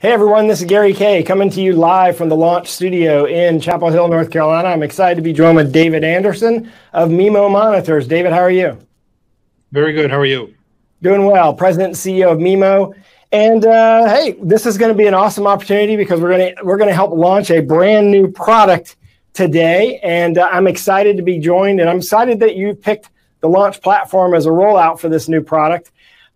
Hey everyone, this is Gary Kayye coming to you live from the launch studio in Chapel Hill, North Carolina. I'm excited to be joined with David Anderson of Mimo Monitors. David, how are you? Very good. How are you? Doing well. President and CEO of Mimo. And uh, hey, this is going to be an awesome opportunity because we're going to we're going to help launch a brand new product today, and uh, I'm excited to be joined. And I'm excited that you picked the launch platform as a rollout for this new product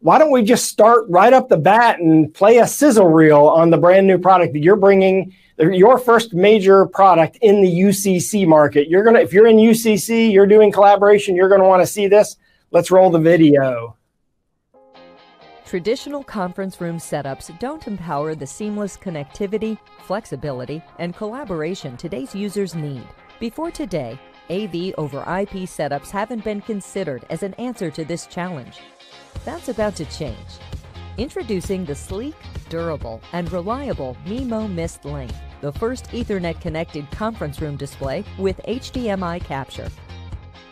why don't we just start right up the bat and play a sizzle reel on the brand new product that you're bringing your first major product in the UCC market. You're going to if you're in UCC, you're doing collaboration, you're going to want to see this. Let's roll the video. Traditional conference room setups don't empower the seamless connectivity, flexibility, and collaboration today's users need. Before today, AV over IP setups haven't been considered as an answer to this challenge. That's about to change. Introducing the sleek, durable, and reliable Mimo Myst Link, the first Ethernet connected conference room display with HDMI capture.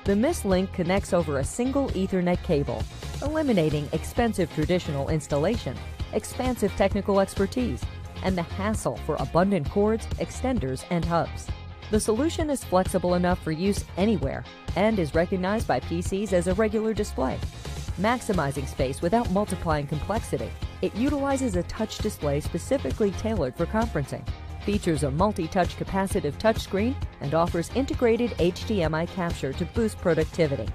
The Myst Link connects over a single Ethernet cable, eliminating expensive traditional installation, expansive technical expertise, and the hassle for abundant cords, extenders, and hubs. The solution is flexible enough for use anywhere and is recognized by PCs as a regular display, maximizing space without multiplying complexity. It utilizes a touch display specifically tailored for conferencing, features a multi-touch capacitive touchscreen, and offers integrated HDMI capture to boost productivity.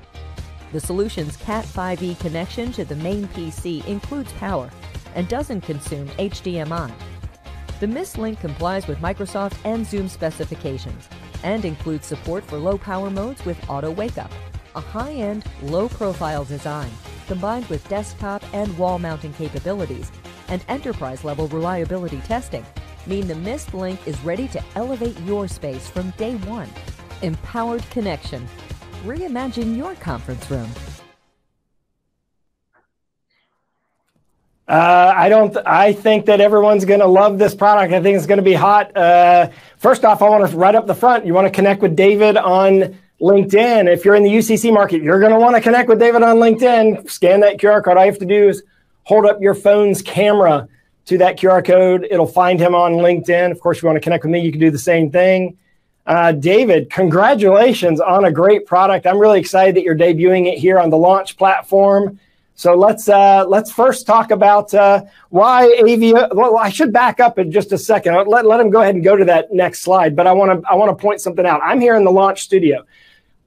The solution's Cat5e connection to the main PC includes power and doesn't consume HDMI. The Myst Link complies with Microsoft and Zoom specifications and includes support for low power modes with auto wake up a high-end, low-profile design combined with desktop and wall mounting capabilities and enterprise-level reliability testing mean the Myst Link is ready to elevate your space from day one. Empowered connection. Reimagine your conference room. Uh, I don't. I think that everyone's going to love this product. I think it's going to be hot. Uh, first off, I want to right up the front. You want to connect with David on LinkedIn. If you're in the UCC market, you're going to want to connect with David on LinkedIn. Scan that QR code. All you have to do is hold up your phone's camera to that QR code. It'll find him on LinkedIn. Of course, if you want to connect with me, you can do the same thing. Uh, David, congratulations on a great product. I'm really excited that you're debuting it here on the launch platform. So let's uh, let's first talk about uh, why AV. Well, I should back up in just a second. Let let him go ahead and go to that next slide. But I want to I want to point something out. I'm here in the launch studio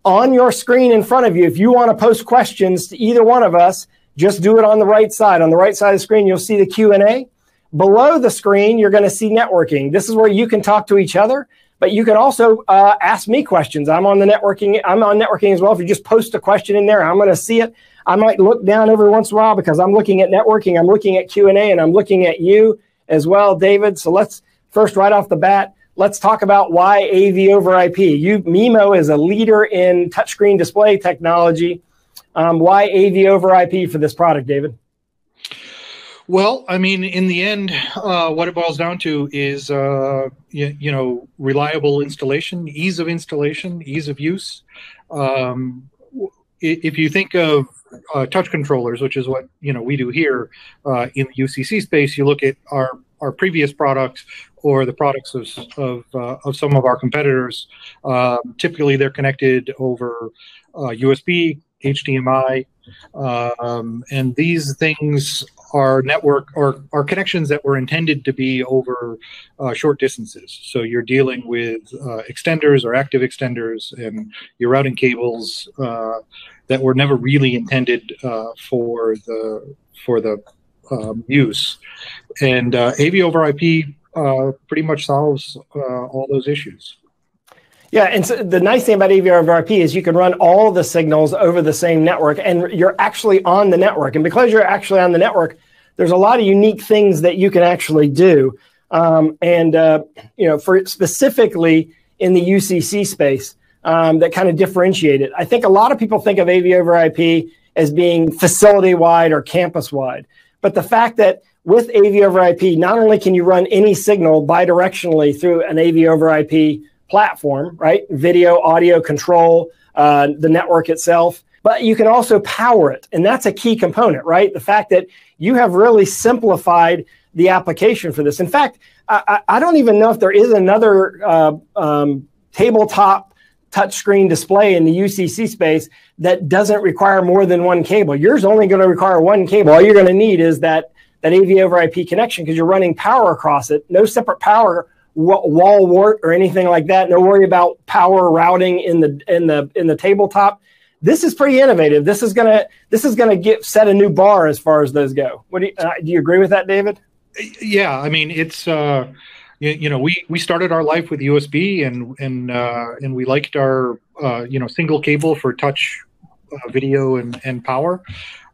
on your screen in front of you, if you want to post questions to either one of us, just do it on the right side. On the right side of the screen, you'll see the Q&A. Below the screen, you're going to see networking. This is where you can talk to each other, but you can also uh, ask me questions. I'm on the networking. I'm on networking as well. If you just post a question in there, I'm going to see it. I might look down every once in a while because I'm looking at networking. I'm looking at Q&A, and I'm looking at you as well, David. So let's first, right off the bat, let's talk about why AV over IP. You, Mimo is a leader in touchscreen display technology. Um, why AV over IP for this product, David? Well, I mean, in the end, uh, what it boils down to is, uh, you, you, know, reliable installation, ease of installation, ease of use. Um, if you think of uh, touch controllers, which is what you know we do here uh, in the UCC space, you look at our our previous products or the products of of, uh, of some of our competitors. Uh, typically, they're connected over USB, uh, HDMI, um, and these things are network or are connections that were intended to be over uh, short distances. So you're dealing with uh, extenders or active extenders, and your routing cables uh, that were never really intended for the for the um, use. And uh, AV over IP uh, pretty much solves uh, all those issues. Yeah, and so the nice thing about AV over IP is you can run all the signals over the same network, and you're actually on the network. And because you're actually on the network, there's a lot of unique things that you can actually do. Um, and uh, you know, for specifically in the UCC space, um, that kind of differentiate it. I think a lot of people think of AV over IP as being facility wide or campus wide. But the fact that with AV over IP, not only can you run any signal bidirectionally through an AV over IP platform, right? Video, audio control, uh, the network itself, but you can also power it. And that's a key component, right? The fact that you have really simplified the application for this. In fact, I, I don't even know if there is another uh, um, tabletop touchscreen display in the UCC space that doesn't require more than one cable. Yours only going to require one cable. All you're going to need is that that AV over IP connection because you're running power across it. No separate power wall wart or anything like that. No worry about power routing in the in the in the tabletop. This is pretty innovative. This is gonna this is gonna get set a new bar as far as those go. What do you, uh, do you agree with that, David? Yeah, I mean it's. Uh you, know, we we started our life with USB, and and uh, and we liked our uh, you know single cable for touch uh, video and and power.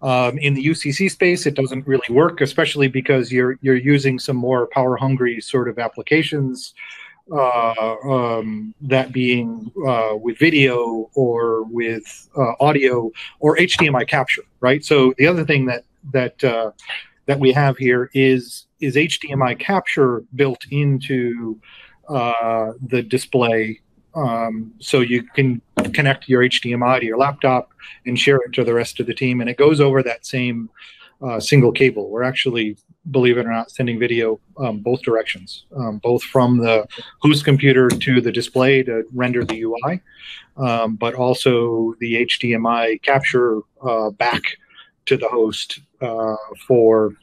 Um, in the UCC space, it doesn't really work, especially because you're you're using some more power hungry sort of applications. Uh, um, that being uh, with video or with uh, audio or HDMI capture, right? So the other thing that that uh, that we have here is is HDMI capture built into uh, the display, um, so you can connect your HDMI to your laptop and share it to the rest of the team, and it goes over that same uh, single cable. We're actually, believe it or not, sending video um, both directions, um, both from the host computer to the display to render the UI, um, but also the HDMI capture uh, back to the host uh, for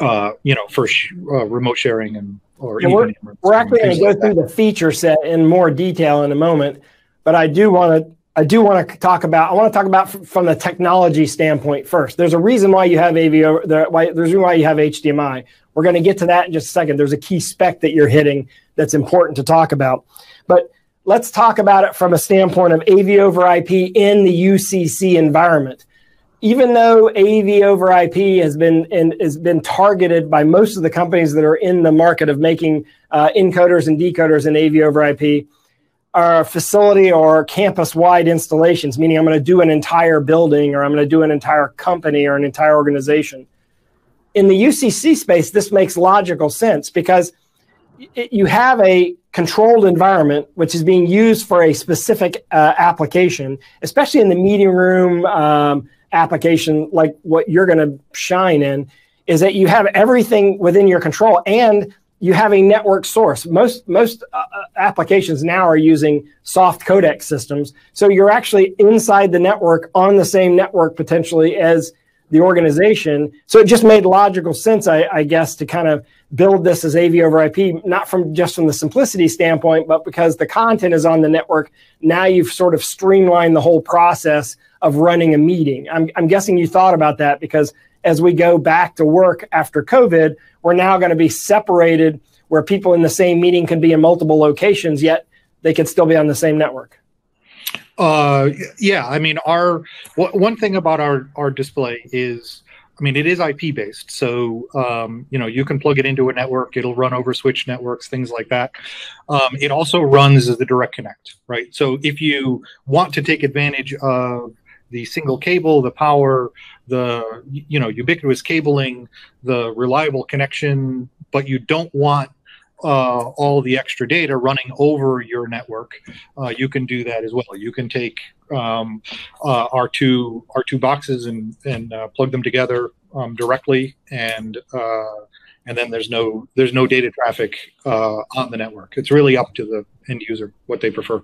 uh, you know for sh- uh, remote sharing and or yeah, we're, we're actually going to go like through that. the feature set in more detail in a moment but i do want to i do want to talk about i want to talk about f- from the technology standpoint first. There's a reason why you have AV there, why, there's a reason why you have hdmi we're going to get to that in just a second. There's a key spec that you're hitting that's important to talk about. But let's talk about it from a standpoint of av over ip in the ucc environment even though AV over IP has been and has been targeted by most of the companies that are in the market of making uh, encoders and decoders in AV over IP, our facility or campus-wide installations, meaning I'm going to do an entire building or I'm going to do an entire company or an entire organization. In the UCC space, this makes logical sense because it, you have a controlled environment which is being used for a specific uh, application, especially in the meeting room. Um, application like what you're going to shine in is that you have everything within your control and you have a network source. Most most uh, uh, applications now are using soft codec systems, so you're actually inside the network on the same network potentially as the organization. So it just made logical sense, I, I guess, to kind of build this as AV over IP, not from just from the simplicity standpoint, but because the content is on the network. Now you've sort of streamlined the whole process of running a meeting. I'm, I'm guessing you thought about that because as we go back to work after COVID, we're now going to be separated where people in the same meeting can be in multiple locations, yet they could still be on the same network. Uh, yeah, I mean, our one thing about our our display is, I mean, it is IP based, so um, you know you can plug it into a network, it'll run over switch networks, things like that. Um, it also runs as the direct connect, right? So if you want to take advantage of the single cable, the power, the you know ubiquitous cabling, the reliable connection, but you don't want uh, all the extra data running over your network, uh, you can do that as well. You can take um, uh, our two our two boxes and and uh, plug them together um, directly, and uh, and then there's no there's no data traffic uh, on the network. It's really up to the end user what they prefer.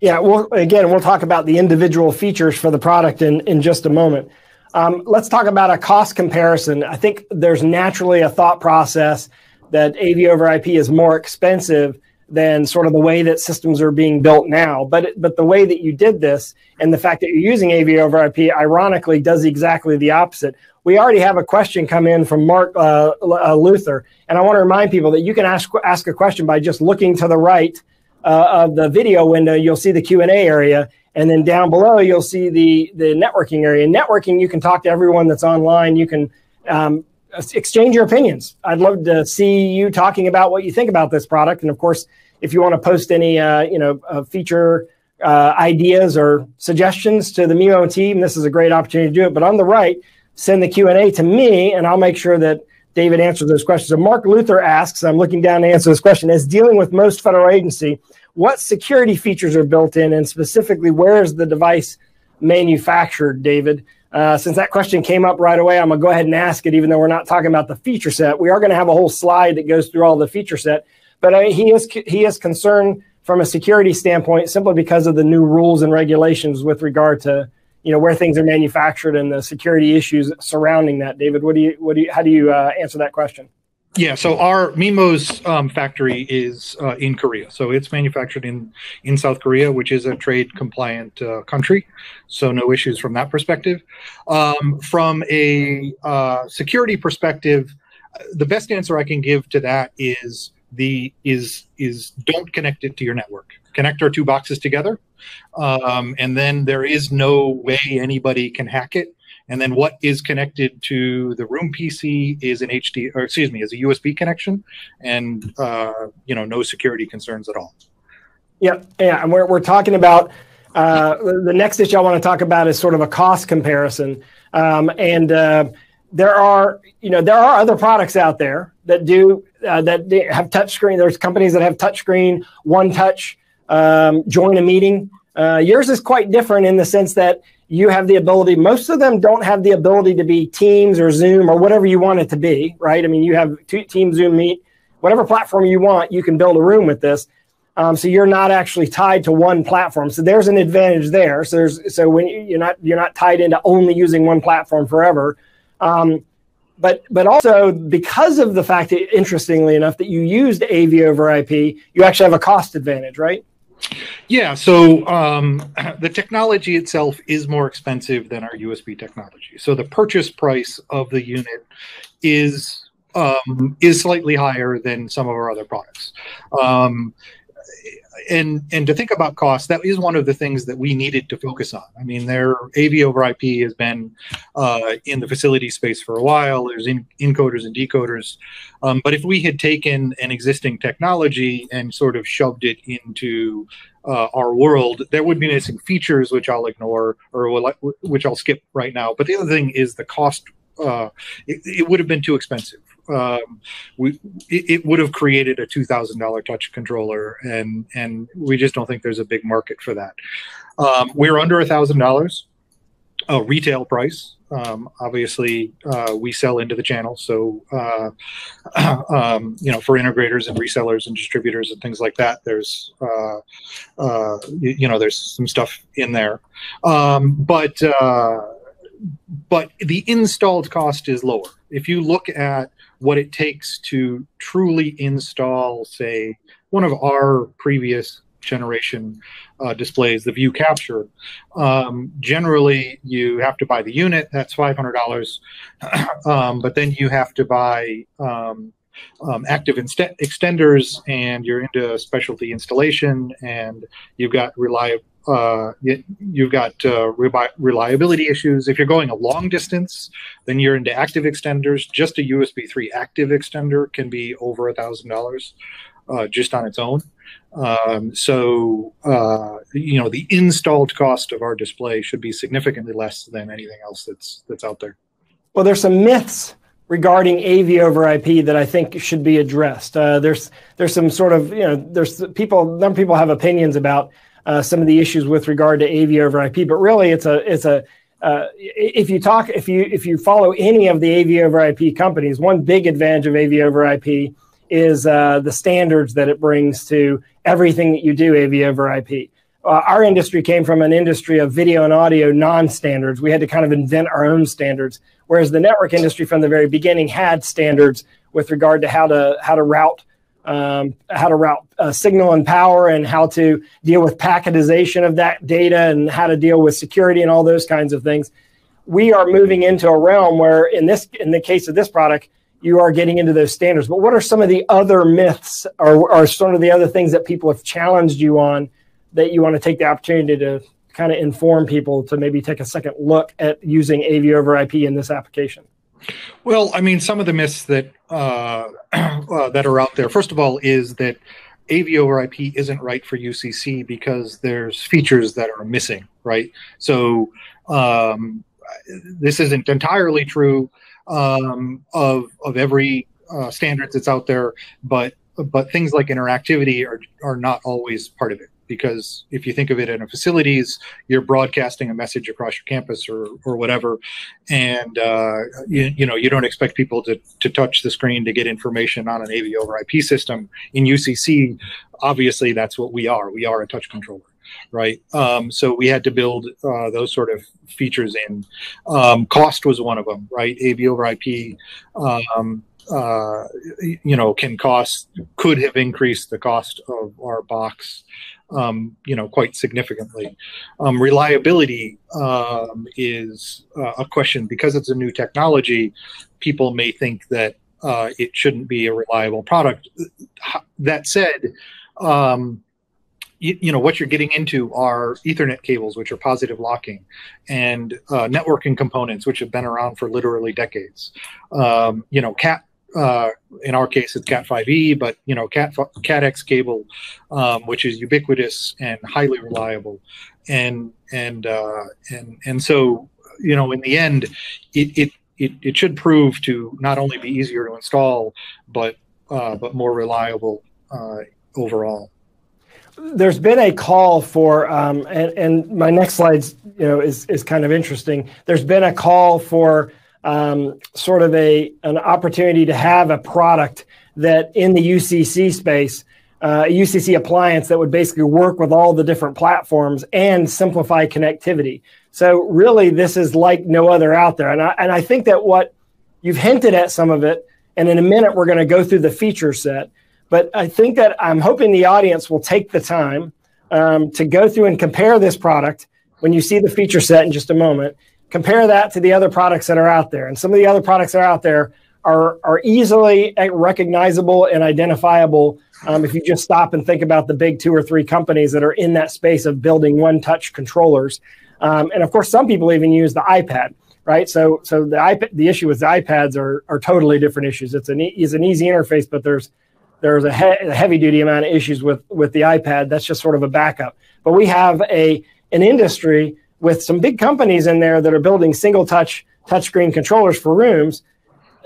Yeah, well, again, we'll talk about the individual features for the product in, in just a moment. Um, let's talk about a cost comparison. I think there's naturally a thought process that AV over IP is more expensive than sort of the way that systems are being built now. But but the way that you did this and the fact that you're using AV over IP, ironically, does exactly the opposite. We already have a question come in from Mark uh, uh, Luther, and I want to remind people that you can ask ask a question by just looking to the right uh, of the video window, you'll see the Q and A area, and then down below you'll see the the networking area. networking, you can talk to everyone that's online. You can um, exchange your opinions. I'd love to see you talking about what you think about this product, and of course, if you want to post any uh, you know uh, feature uh, ideas or suggestions to the Mimo team, this is a great opportunity to do it. But on the right, send the Q and A to me, and I'll make sure that David answers those questions. So Mark Luther asks, I'm looking down to answer this question, as dealing with most federal agency, what security features are built in and specifically where is the device manufactured, David? uh, since that question came up right away, I'm going to go ahead and ask it, even though we're not talking about the feature set. We are going to have a whole slide that goes through all the feature set. But uh, he is he is concerned from a security standpoint simply because of the new rules and regulations with regard to you know where things are manufactured and the security issues surrounding that. David, what do you what do you how do you uh, answer that question? Yeah, so our Mimo's um, factory is uh, in Korea, so it's manufactured in in South Korea, which is a trade compliant uh, country, so no issues from that perspective. Um, from a uh, security perspective, the best answer I can give to that is the is is don't connect it to your network. Connect our two boxes together, um, and then there is no way anybody can hack it. And then what is connected to the room PC is an HD, or excuse me, is a USB connection, and uh, you know no security concerns at all. Yep, yeah, and we're we're talking about uh, the next issue I want to talk about is sort of a cost comparison, um, and uh, there are you know there are other products out there that do uh, that have touchscreen. There's companies that have touchscreen, one touch, um, join a meeting. Uh, yours is quite different in the sense that you have the ability most of them don't have the ability to be teams or zoom or whatever you want it to be right? I mean you have team zoom meet whatever platform you want you can build a room with this. Um, so you're not actually tied to one platform. So there's an advantage there. So there's so when you're not you're not tied into only using one platform forever. Um, but but also because of the fact that interestingly enough that you used av over ip you actually have a cost advantage right yeah, so um, the technology itself is more expensive than our USB technology. So the purchase price of the unit is um, is slightly higher than some of our other products. Um, and and to think about cost, that is one of the things that we needed to focus on. I mean, their AV over IP has been uh, in the facility space for a while. There's in, encoders and decoders, um, but if we had taken an existing technology and sort of shoved it into uh, our world, there would be missing features, which I'll ignore or which I'll skip right now. But the other thing is the cost. Uh, it, it would have been too expensive um, we it, would have created a two thousand dollar touch controller, and and we just don't think there's a big market for that. Um, we're under a thousand dollars, a retail price. Um, obviously, uh, we sell into the channel, so uh, um, you know for integrators and resellers and distributors and things like that. There's uh, uh you, you, know there's some stuff in there, um, but uh, but the installed cost is lower. If you look at what it takes to truly install, say, one of our previous generation uh, displays, the View Capture. Um, generally, you have to buy the unit. That's five hundred dollars, um, but then you have to buy um, um active inst- extenders, and you're into specialty installation, and you've got reliable uh, you, have got uh, reliability issues. If you're going a long distance, then you're into active extenders. Just a USB 3 active extender can be over a thousand dollars uh, just on its own. Um, so uh, you know the installed cost of our display should be significantly less than anything else that's that's out there. Well, there's some myths regarding AV over IP that I think should be addressed. Uh, there's there's some sort of you know there's people some people have opinions about uh, some of the issues with regard to AV over IP. But really, it's a it's a uh, if you talk if you if you follow any of the AV over IP companies, one big advantage of AV over IP is uh, the standards that it brings to everything that you do AV over IP. Uh, our industry came from an industry of video and audio non-standards. We had to kind of invent our own standards, whereas the network industry from the very beginning had standards with regard to how to how to route um, how to route uh, signal and power and how to deal with packetization of that data and how to deal with security and all those kinds of things. We are moving into a realm where, in this, in the case of this product, you are getting into those standards. But what are some of the other myths or, or some of the other things that people have challenged you on that you want to take the opportunity to kind of inform people to maybe take a second look at using AV over IP in this application? Well, I mean, some of the myths that uh, uh, that are out there. First of all, is that AV over IP isn't right for UCC because there's features that are missing. Right. So um, this isn't entirely true um, of of every uh, standards that's out there, but but things like interactivity are are not always part of it. Because if you think of it in a facilities, you're broadcasting a message across your campus or, or whatever, and uh, you, you know you don't expect people to, to touch the screen to get information on an AV over IP system. In UCC, obviously that's what we are. We are a touch controller right? Um, so we had to build uh, those sort of features in. Um, cost was one of them, right? AV over IP, um, uh, you know, can cost could have increased the cost of our box, um, you know, quite significantly. Um, reliability um, is uh, a question because it's a new technology. People may think that uh, it shouldn't be a reliable product. That said, um, you, you, know what you're getting into are ethernet cables which are positive locking and uh, networking components which have been around for literally decades um, you know cat uh, in our case it's cat 5e but you know cat cat x cable um, which is ubiquitous and highly reliable and and uh, and and so you know in the end it, it it, it should prove to not only be easier to install but uh, but more reliable uh, overall there's been a call for, um, and, and, my next slides, you know, is is kind of interesting. There's been a call for um, sort of a an opportunity to have a product that in the UCC space, uh, a UCC appliance that would basically work with all the different platforms and simplify connectivity. So really, this is like no other out there, and I and I think that what you've hinted at some of it, and in a minute we're going to go through the feature set. But I think that I'm hoping the audience will take the time um, to go through and compare this product when you see the feature set in just a moment. Compare that to the other products that are out there. And some of the other products that are out there are, are easily recognizable and identifiable um, if you just stop and think about the big two or three companies that are in that space of building one touch controllers. Um, and of course, some people even use the iPad right? So so the iPad, the issue with the iPads are are totally different issues. It's an it's an easy interface, but there's there's a, he- a heavy duty amount of issues with with the iPad. That's just sort of a backup. But we have a an industry with some big companies in there that are building single touch touchscreen controllers for rooms.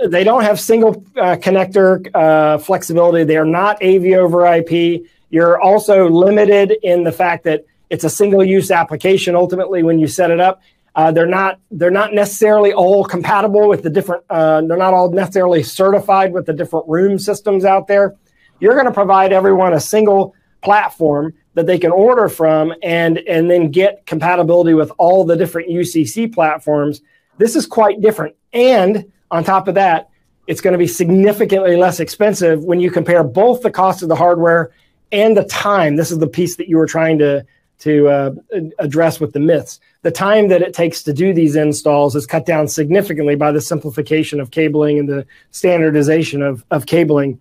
They don't have single uh, connector uh, flexibility. They are not AV over IP. You're also limited in the fact that it's a single use application ultimately when you set it up. Uh, they're not they're not necessarily all compatible with the different. Uh, they're not all necessarily certified with the different room systems out there you're going to provide everyone a single platform that they can order from and and then get compatibility with all the different UCC platforms. This is quite different. And on top of that, it's going to be significantly less expensive when you compare both the cost of the hardware and the time. This is the piece that you were trying to to uh, address with the myths. The time that it takes to do these installs is cut down significantly by the simplification of cabling and the standardization of, of cabling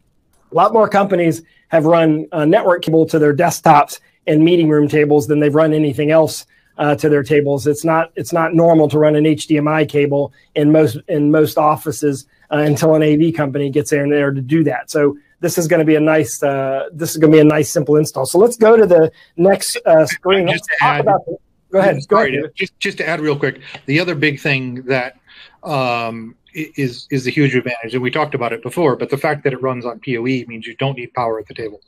a lot more companies have run a network cable to their desktops and meeting room tables than they've run anything else uh, to their tables. It's not it's not normal to run an HDMI cable in most in most offices uh, until an AV company gets in there to do that. So this is going to be a nice uh, this is going to be a nice simple install. So let's go to the next uh, screen. Let's talk add, about the, go ahead. Go ahead. Just just to add real quick, the other big thing that um, is is a huge advantage, and we talked about it before. But the fact that it runs on PoE means you don't need power at the table,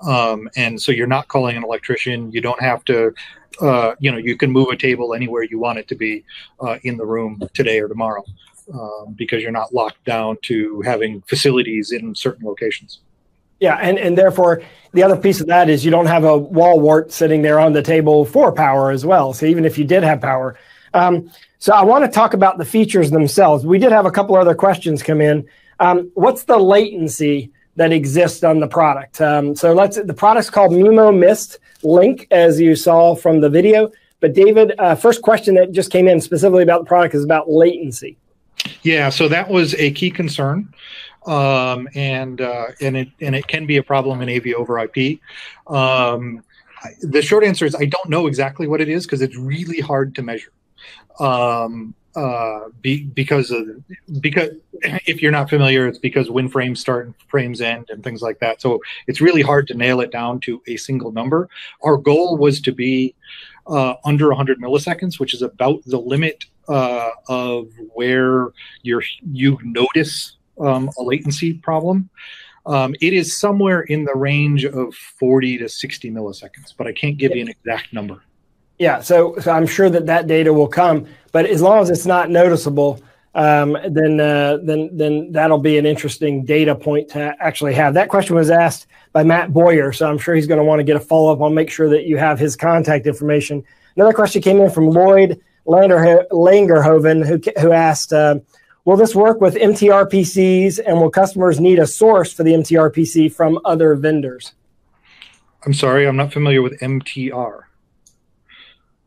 um, and so you're not calling an electrician. You don't have to, uh, you know, you can move a table anywhere you want it to be uh, in the room today or tomorrow, um, because you're not locked down to having facilities in certain locations. Yeah, and, and therefore the other piece of that is you don't have a wall wart sitting there on the table for power as well. So even if you did have power, um, so I want to talk about the features themselves. We did have a couple other questions come in. Um, what's the latency that exists on the product? Um, so let's the product's called Mimo Myst Link, as you saw from the video. But David, uh, first question that just came in specifically about the product is about latency. Yeah, so that was a key concern, um, and uh, and it and it can be a problem in AV over IP. Um, the short answer is I don't know exactly what it is because it's really hard to measure um, uh, be, because of because if you're not familiar, it's because when frames start and frames end and things like that. So it's really hard to nail it down to a single number. Our goal was to be uh, under 100 milliseconds, which is about the limit uh, of where you you notice um, a latency problem. Um, it is somewhere in the range of 40 to 60 milliseconds, but I can't give you an exact number. Yeah, so, so I'm sure that that data will come, but as long as it's not noticeable, um, then uh, then then that'll be an interesting data point to actually have. That question was asked by Matt Boyer, so I'm sure he's going to want to get a follow up. I'll make sure that you have his contact information. Another question came in from Lloyd Langerhoven, who who asked. Uh, Will this work with MTR PCs and will customers need a source for the MTR PC from other vendors? I'm sorry, I'm not familiar with MTR.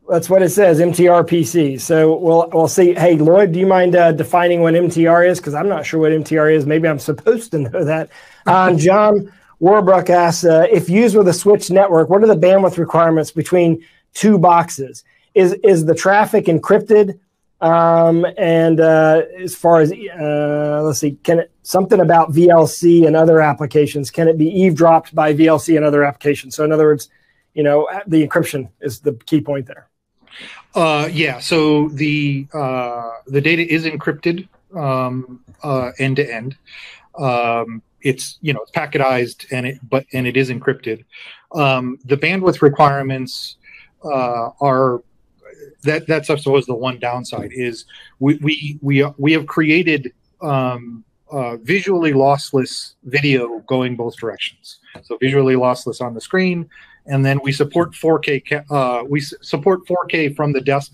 That's what it says, MTRPC. So we'll we'll see. Hey, Lloyd, do you mind uh, defining what MTR is? Because I'm not sure what MTR is. Maybe I'm supposed to know that. Um, John Warbrook asks, uh, if used with a switch network, what are the bandwidth requirements between two boxes? Is is the traffic encrypted? Um, and uh, as far as uh, let's see, can it something about VLC and other applications? Can it be eavesdropped by VLC and other applications? So in other words, you know, the encryption is the key point there. Uh, yeah. So the uh, the data is encrypted um, uh, end to end. Um, it's you know it's packetized and it but and it is encrypted. Um, the bandwidth requirements uh, are that that's I suppose the one downside is we we we we have created um, uh, visually lossless video going both directions. So visually lossless on the screen, and then we support 4K. Uh, we support 4K from the desk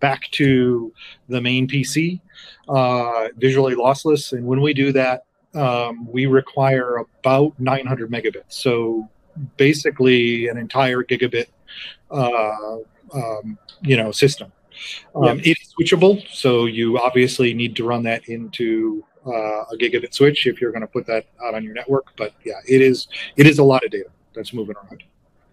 back to the main PC, uh, visually lossless. And when we do that, um, we require about 900 megabits. So basically, an entire gigabit uh, um, you know system. Um, It is switchable, so you obviously need to run that into uh, a gigabit switch if you're going to put that out on your network. But yeah, it is it is a lot of data that's moving around.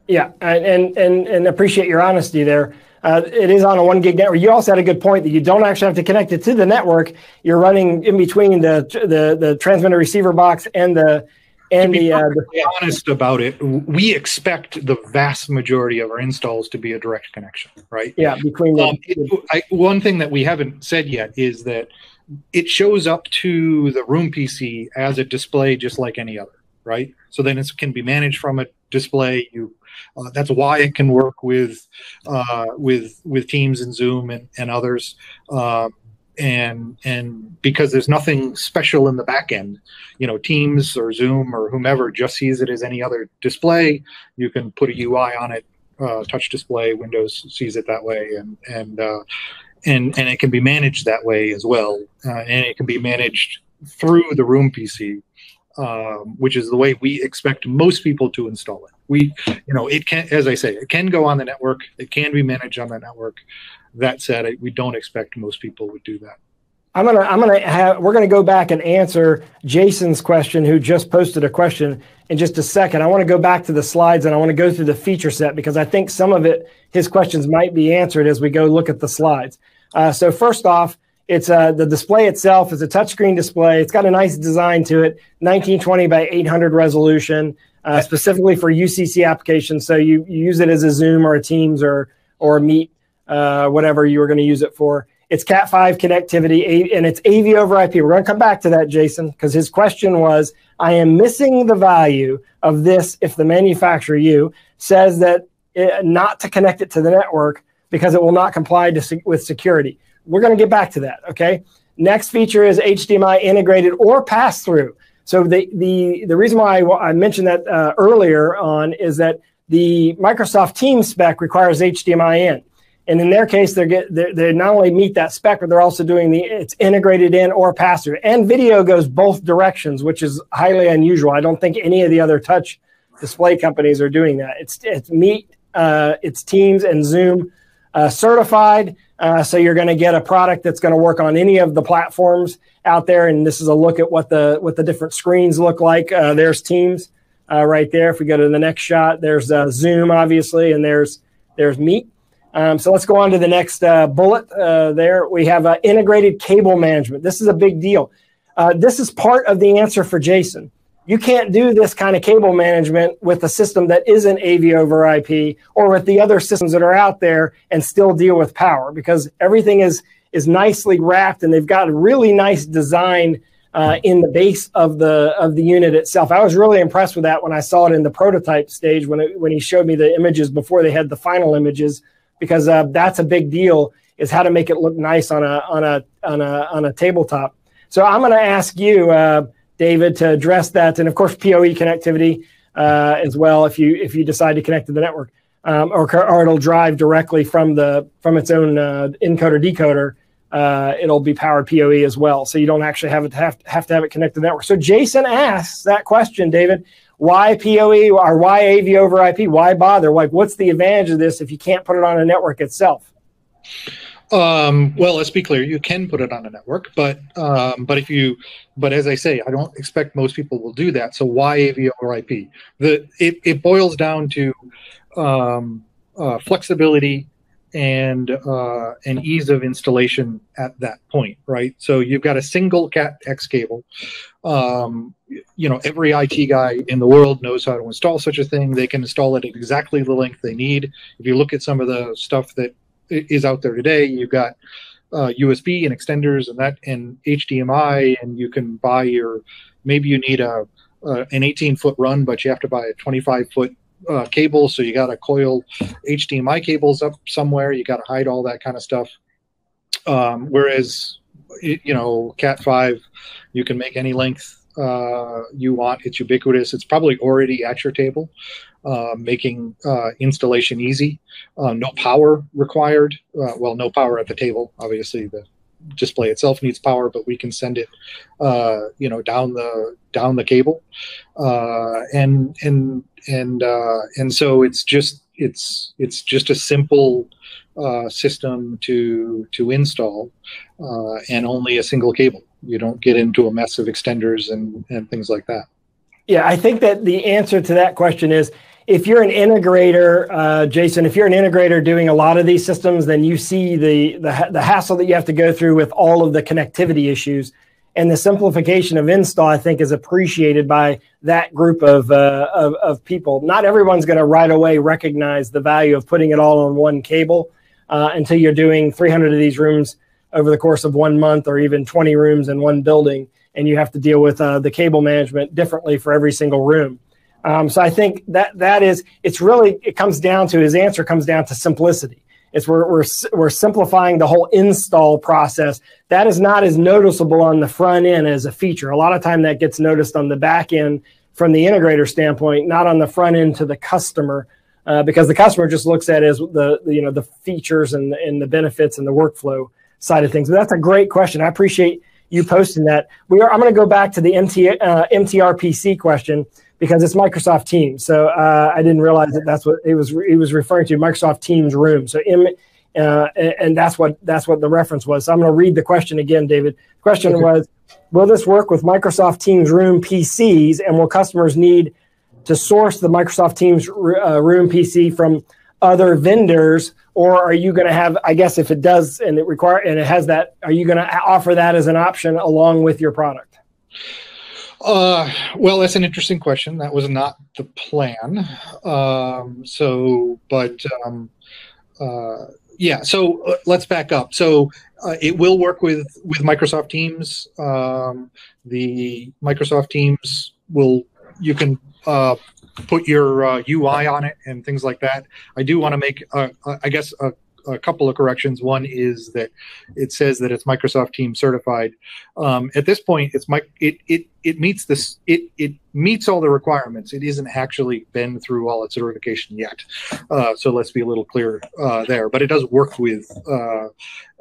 Yeah, and and and appreciate your honesty there. Uh, it is on a one gig network. You also had a good point that you don't actually have to connect it to the network. You're running in between the the the transmitter receiver box and the and to be the, uh, the honest about it, we expect the vast majority of our installs to be a direct connection, right? Yeah, between the, um, it, I, one thing that we haven't said yet is that it shows up to the room PC as a display, just like any other, right? So then it can be managed from a display. You uh, that's why it can work with uh, with with Teams and Zoom and, and others. Um, and and because there's nothing special in the back end you know teams or zoom or whomever just sees it as any other display. You can put a ui on it uh, touch display windows sees it that way and and uh, and and it can be managed that way as well. Uh, and it can be managed through the room pc um, which is the way we expect most people to install it we you know it can as i say it can go on the network it can be managed on the network that said, we don't expect most people would do that. I'm gonna I'm gonna have we're gonna go back and answer Jason's question, who just posted a question in just a second. I want to go back to the slides and I want to go through the feature set because I think some of it his questions might be answered as we go look at the slides. Uh, so first off, it's uh, the display itself is a touchscreen display. It's got a nice design to it, 1920 by 800 resolution, uh, specifically for UCC applications. So you, you use it as a Zoom or a Teams or or a Meet uh, whatever you were going to use it for. It's Cat 5 connectivity and it's AV over IP. We're going to come back to that, Jason, because his question was I am missing the value of this if the manufacturer, you, says that it, not to connect it to the network because it will not comply to, with security. We're going to get back to that, okay? Next feature is HDMI integrated or pass through. So the, the, the reason why I, mentioned that uh, earlier on is that the Microsoft Teams spec requires HDMI in. And in their case, they get they not only meet that spec, but they're also doing the it's integrated in or pass through. And video goes both directions, which is highly unusual. I don't think any of the other touch display companies are doing that. It's it's Meet, uh, it's Teams and Zoom uh, certified. Uh, so you're going to get a product that's going to work on any of the platforms out there. And this is a look at what the what the different screens look like. Uh, there's Teams uh, right there. If we go to the next shot, there's uh, Zoom obviously, and there's there's Meet. Um, so let's go on to the next uh, bullet uh, there. We have uh, integrated cable management. This is a big deal. This is part of the answer for Jason. You can't do this kind of cable management with a system that isn't AV over IP or with the other systems that are out there and still deal with power because everything is is nicely wrapped and they've got a really nice design uh, in the base of the of the unit itself. I was really impressed with that when I saw it in the prototype stage when it, when he showed me the images before they had the final images, because uh, that's a big deal is how to make it look nice on a on a on a on a tabletop. So I'm going to ask you, uh, David, to address that, and of course PoE connectivity uh, as well. If you if you decide to connect to the network, um, or or it'll drive directly from the from its own uh, encoder decoder uh, it'll be powered PoE as well. So you don't actually have it have, have to have it connected to the network. So Jason asks that question, David, why PoE or why AV over IP? Why bother? Like, what's the advantage of this if you can't put it on a network itself? Um, well, let's be clear. You can put it on a network, but um, but if you, but as I say, I don't expect most people will do that. So why AV over IP? The it, it boils down to um, uh, flexibility and uh, an ease of installation at that point, right? So you've got a single Cat X cable. Um, you know, every IT guy in the world knows how to install such a thing. They can install it at exactly the length they need. If you look at some of the stuff that is out there today, you've got uh, USB and extenders and that and HDMI, and you can buy your maybe you need a uh, an 18 foot run, but you have to buy a 25 foot uh, cable, so you got to coil HDMI cables up somewhere. You got to hide all that kind of stuff. Um, whereas, you know, Cat five, you can make any length uh, you want. It's ubiquitous. It's probably already at your table, uh, making uh, installation easy. Uh, no power required. Uh, well, no power at the table. Obviously, the display itself needs power, but we can send it, uh, you know, down the down the cable, uh, and and and uh, and so it's just it's it's just a simple uh, system to to install, uh, and only a single cable. You don't get into a mess of extenders and and things like that. Yeah, I think that the answer to that question is if you're an integrator, uh, Jason, if you're an integrator doing a lot of these systems, then you see the, the, the hassle that you have to go through with all of the connectivity issues. And the simplification of install, I think, is appreciated by that group of, uh, of, of, people. Not everyone's going to right away recognize the value of putting it all on one cable uh, until you're doing 300 of these rooms over the course of one month or even 20 rooms in one building. And you have to deal with uh, the cable management differently for every single room. Um, so I think that that is it's really it comes down to his answer comes down to simplicity. It's we're, we're, we're simplifying the whole install process. That is not as noticeable on the front end as a feature. A lot of time that gets noticed on the back end from the integrator standpoint, not on the front end to the customer, uh, because the customer just looks at as the, the, you know the features and and the benefits and the workflow side of things. But that's a great question. I appreciate you posting that. We are. I'm going to go back to the MT, uh, MTRPC question because it's Microsoft Teams. So uh, I didn't realize that that's what it was. It was referring to Microsoft Teams room. So M, uh, and that's what that's what the reference was. So I'm going to read the question again, David. The question okay. was, will this work with Microsoft Teams Room PCs, and will customers need to source the Microsoft Teams uh, Room PC from other vendors, or are you going to have? I guess if it does and it require and it has that, are you going to offer that as an option along with your product? Uh, well, that's an interesting question. That was not the plan. Um, so, but um, uh, yeah. So uh, let's back up. So uh, it will work with with Microsoft Teams. Um, the Microsoft Teams will you can uh, put your UI uh, on it and things like that. I do want to make, I guess, a a couple of corrections. One is that it says that it's Microsoft Teams certified. Um, at this point, it's my it it it meets this it it meets all the requirements. It isn't actually been through all its certification yet. Uh, so let's be a little clear uh, there. But it does work with uh,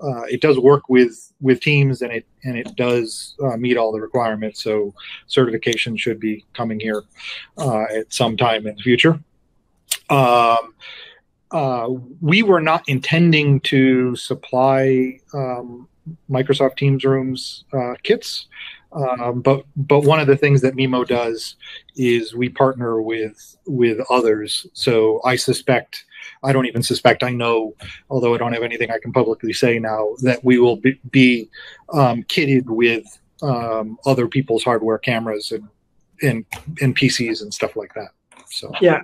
uh it does work with with Teams, and it and it does uh, meet all the requirements. So certification should be coming here uh, at some time in the future. Um, uh, we were not intending to supply um, Microsoft Teams rooms uh, kits, um, but but one of the things that Mimo does is we partner with with others. So I suspect, I don't even suspect, I know, although I don't have anything I can publicly say now, that we will be, be um, kitted with um, other people's hardware cameras and and and PCs and stuff like that. So yeah,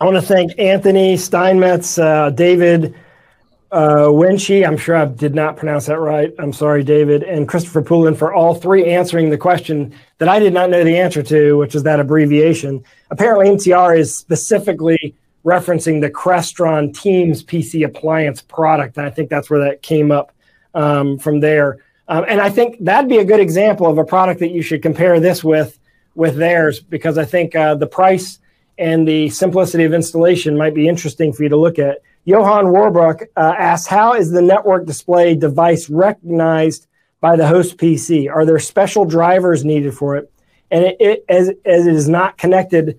I want to thank Anthony Steinmetz, uh, David, uh, I'm sure I did not pronounce that right. I'm sorry, David, and Christopher Poulin for all three answering the question that I did not know the answer to, which is that abbreviation. Apparently, MTR is specifically referencing the Crestron Teams PC appliance product, and I think that's where that came up um, from there. Um, and I think that'd be a good example of a product that you should compare this with with theirs because I think uh, the price and the simplicity of installation might be interesting for you to look at. Johan Warbrook uh, asks, how is the network display device recognized by the host PC? Are there special drivers needed for it? And it, it, as, as it is not connected,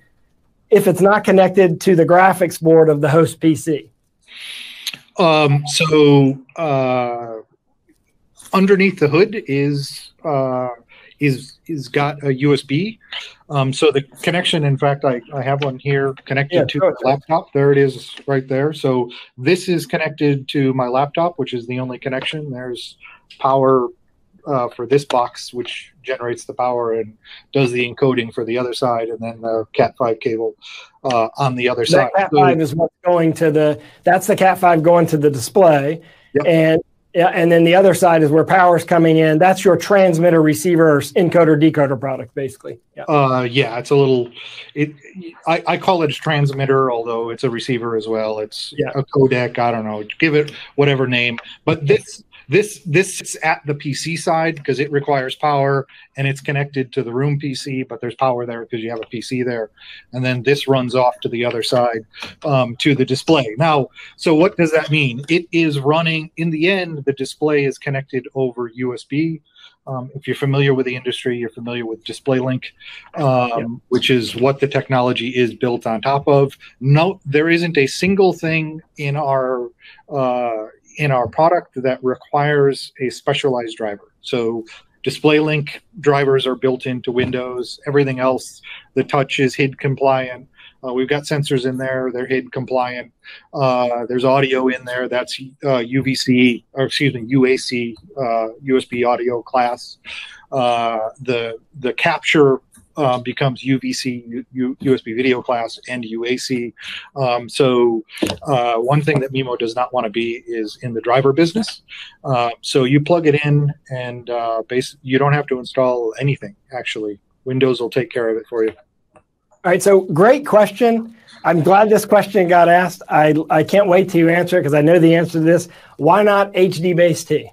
if it's not connected to the graphics board of the host PC? Um, so uh, underneath the hood is uh, is is got a USB. Um, so the connection, in fact, I, I have one here connected yeah, to the laptop. There it is right there. So this is connected to my laptop, which is the only connection. There's power uh, for this box, which generates the power and does the encoding for the other side, and then the Cat5 cable uh, on the other side. Cat5 so, is what's going to the, that's the Cat5 going to the display. Yep. And and then the other side is where power is coming in. That's your transmitter, receiver, encoder, decoder product, basically. Yeah. Uh, yeah, it's a little. It. I, I call it a transmitter, although it's a receiver as well. It's yeah. a codec. I don't know. Give it whatever name. But this this this is at the PC side because it requires power and it's connected to the room PC, but there's power there because you have a PC there, and then this runs off to the other side um, to the display. Now, so what does that mean? It is running. In the end, the display is connected over USB. Um, if you're familiar with the industry, you're familiar with DisplayLink, um, yeah. which is what the technology is built on top of. No, there isn't a single thing in our uh, in our product that requires a specialized driver. So DisplayLink drivers are built into Windows. Everything else, the touch is HID compliant. Uh, we've got sensors in there; they're HID compliant. Uh, there's audio in there that's uh, UVC, or excuse me, UAC, USB uh, audio class. Uh, the the capture um, becomes UVC, U, USB video class, and UAC. Um, so uh, one thing that Mimo does not want to be is in the driver business. Uh, so you plug it in, and uh, base, you don't have to install anything. Actually, Windows will take care of it for you. All right. So great question. I'm glad this question got asked. I I can't wait to answer it because I know the answer to this. Why not HDBaseT?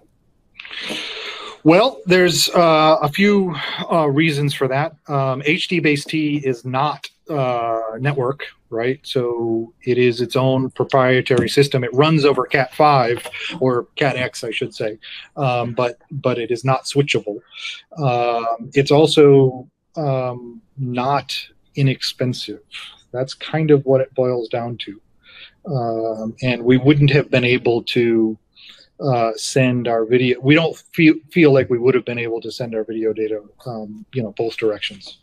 Well, there's uh, a few uh, reasons for that. Um, HDBaseT is not uh, network, right? So it is its own proprietary system. It runs over Cat five or Cat X, I should say, um, but but it is not switchable. Um, it's also um, not inexpensive. That's kind of what it boils down to. Um, and we wouldn't have been able to uh, send our video. We don't feel feel like we would have been able to send our video data, um, you know, both directions.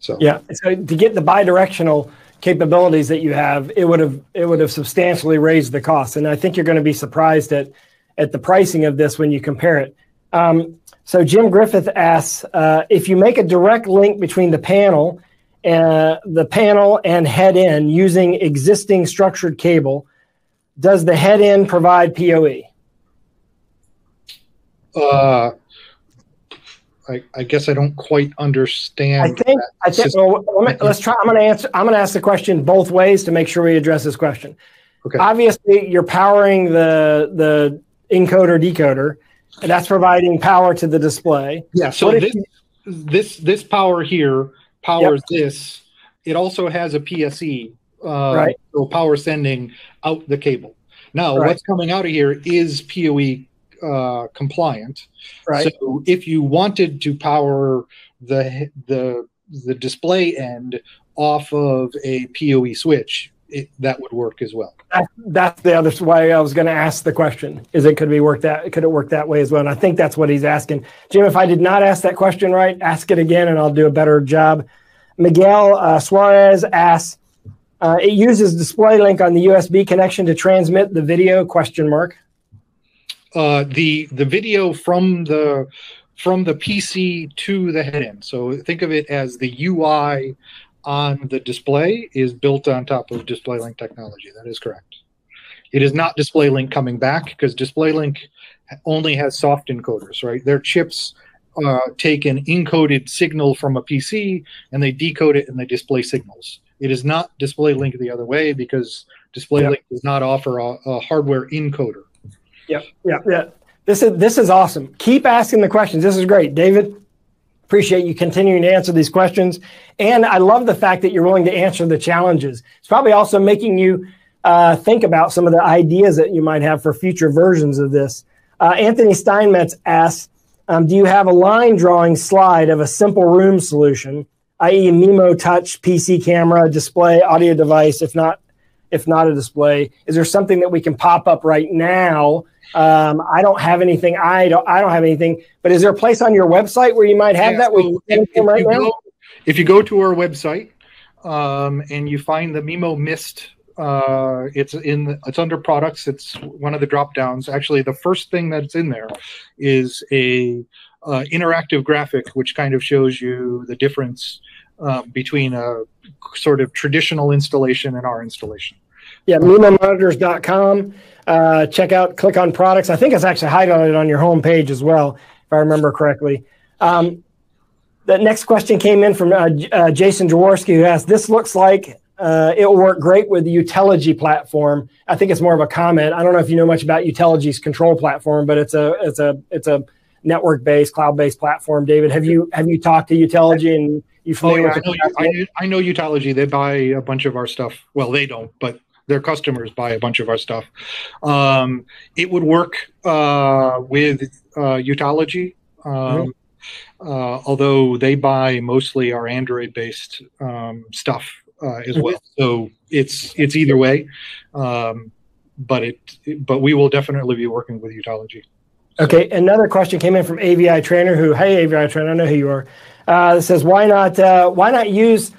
So yeah, so to get the bidirectional capabilities that you have, it would have it would have substantially raised the cost. And I think you're going to be surprised at at the pricing of this when you compare it. Um, so Jim Griffith asks uh, if you make a direct link between the panel, uh, the panel and head in using existing structured cable, does the head in provide PoE? Uh, I, I, guess I don't quite understand. I think. I think. Well, let us try. I'm going to answer. I'm going to ask the question both ways to make sure we address this question. Okay. Obviously, you're powering the the encoder decoder, and that's providing power to the display. Yeah. So this you, this this power here powers yep. this. It also has a PSE, uh, right? So power sending out the cable. Now, right. what's coming out of here is PoE uh, compliant. Right. So if you wanted to power the the the display end off of a PoE switch, it, that would work as well. That, that's the other way I was going to ask the question: is it could be work that could it work that way as well? And I think that's what he's asking, Jim. If I did not ask that question right, ask it again, and I'll do a better job. Miguel uh, Suarez asks. Uh, it uses DisplayLink on the USB connection to transmit the video question mark uh, the the video from the from the PC to the head end. So think of it as the UI on the display is built on top of DisplayLink technology. That is correct. It is not DisplayLink coming back because DisplayLink only has soft encoders, right? Their chips uh, take an encoded signal from a PC and they decode it and they display signals. It is not DisplayLink the other way because DisplayLink yep. does not offer a, a hardware encoder. Yeah, yeah, yeah. This is this is awesome. Keep asking the questions. This is great, David. Appreciate you continuing to answer these questions, and I love the fact that you're willing to answer the challenges. It's probably also making you uh, think about some of the ideas that you might have for future versions of this. Uh, Anthony Steinmetz asks, um, "Do you have a line drawing slide of a simple room solution, i.e., Mimo Touch PC camera, display, audio device? If not, if not a display, is there something that we can pop up right now?" Um, I don't have anything. I don't. I don't have anything. But is there a place on your website where you might have yeah, that? So if, if, right you go, if, you go, to our website um, and you find the Mimo Myst, uh, it's in. It's under products. It's one of the drop downs. Actually, the first thing that's in there is a uh, interactive graphic, which kind of shows you the difference uh, between a sort of traditional installation and our installation. Yeah, MimoMonitors.com. Uh, check out, click on products. I think it's actually highlighted on your home page as well, if I remember correctly. Um, the next question came in from uh, uh, Jason Jaworski, who asked, "This looks like uh, it will work great with the Utelogy platform." I think it's more of a comment. I don't know if you know much about Utelogy's control platform, but it's a it's a it's a network-based, cloud-based platform. David, have you have you talked to Utelogy and you familiar oh, yeah, with I know, I, I know Utelogy. They buy a bunch of our stuff. Well, they don't, but their customers buy a bunch of our stuff. Um, it would work uh, with uh, Utelogy, um, mm-hmm. uh, although they buy mostly our Android-based um, stuff uh, as mm-hmm. well. So it's it's either way, um, but it but we will definitely be working with Utelogy. Okay, another question came in from AVI Trainer. Who, hey, AVI Trainer, I know who you are. Uh, says, why not uh, why not use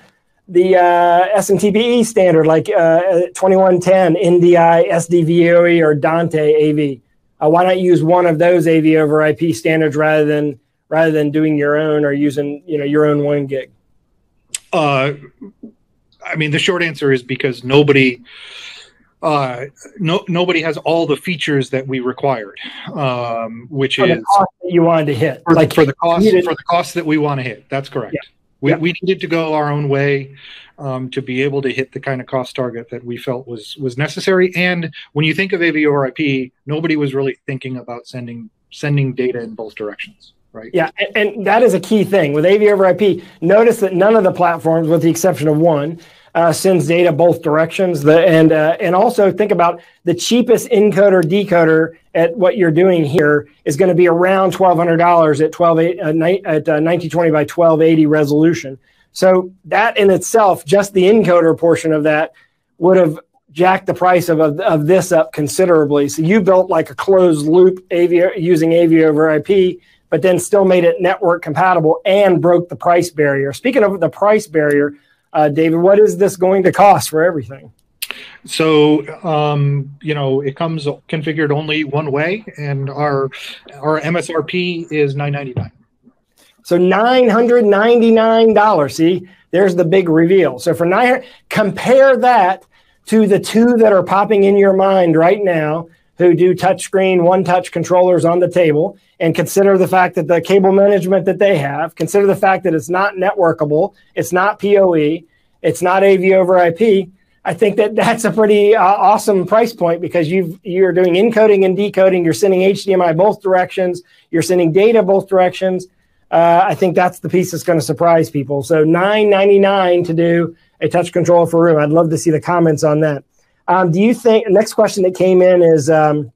the uh, SMPTE standard like uh, 2110, NDI, SDVoE, or Dante AV. Uh, why not use one of those AV over IP standards rather than rather than doing your own or using you know your own one gig? Uh, I mean, the short answer is because nobody. Uh, no, nobody has all the features that we required, um, which for is you wanted to hit, for, like for the cost for the cost that we want to hit. That's correct. Yeah. We, we needed to go our own way um, to be able to hit the kind of cost target that we felt was was necessary. And when you think of AV over IP, nobody was really thinking about sending sending data in both directions. Right. Yeah, and, and that is a key thing with AV over IP. Notice that none of the platforms, with the exception of one, uh, sends data both directions. The, and uh, and also think about the cheapest encoder decoder at what you're doing here is going to be around twelve hundred dollars at twelve eight uh, ni- at uh, nineteen twenty by twelve eighty resolution. So that in itself, just the encoder portion of that would have jacked the price of, of, of this up considerably. So you built like a closed loop AV using AV over IP, but then still made it network compatible and broke the price barrier. Speaking of the price barrier uh, David, what is this going to cost for everything? So um, you know, it comes configured only one way, and our our MSRP is nine ninety nine. So nine hundred ninety nine dollars. See, there's the big reveal. So for nine, compare that to the two that are popping in your mind right now, who do touchscreen one touch controllers on the table, and consider the fact that the cable management that they have, consider the fact that it's not networkable, it's not PoE, it's not AV over IP. I think that that's a pretty uh, awesome price point because you've you're doing encoding and decoding. You're sending HDMI both directions. You're sending data both directions. Uh, I think that's the piece that's going to surprise people. So nine ninety nine to do a touch controller for a room. I'd love to see the comments on that. Um, do you think? Next question that came in is um,